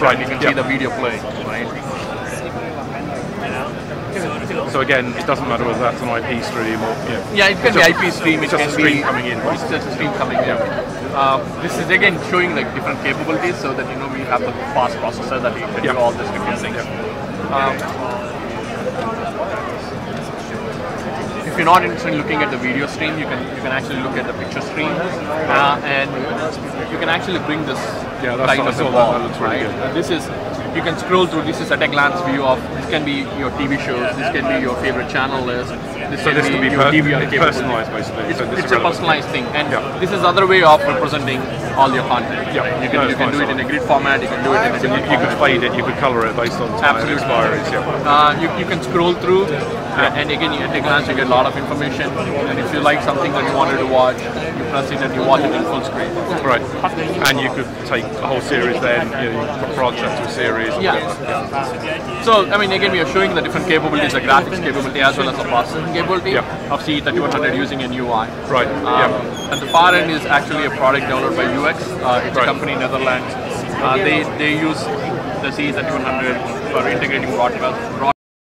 Right, you can yeah. see the video playing, right? So again, it doesn't matter whether that's an IP stream or know, Yeah, it can just- be IP stream. It just a stream be coming in. It's just a stream coming in. Uh, this is again showing like different capabilities, so that you know we have the fast processor that you can Yeah. do all these different things. Um, if you're not interested in looking at the video stream, you can you can actually look at the picture stream, uh, and you can actually bring this Yeah, that's- kind I of involved, really right? Uh, this is you can scroll through. This is at a glance view of this can be your TV shows. This can be your favorite channel list. This So can this be be your per- DVR personalised, basically. It's, So it's a personalized thing, and Yeah. this is other way of representing all your content. Yeah. You can No, you can do it in a grid format. You can do it in a you, different you could fade it, you could colour it based on time Absolutely. expiries. Yeah. Uh, you, you can scroll through, uh, and again, you, at a glance, you get a lot of information. And if you like something that you wanted to watch, you press it and you watch it in full screen. Right. And you could take a whole series then, you know, you could branch that to a series. Yeah. So, I mean, again, we are showing the different capabilities, the graphics capability as well as the processing capability Yeah. of CE3100 using a UI. Right. Um, yeah. At the far end is actually a product developed by Uh, it's Right. a company in Netherlands. Uh, they they use the CE3100 for integrating broadcast,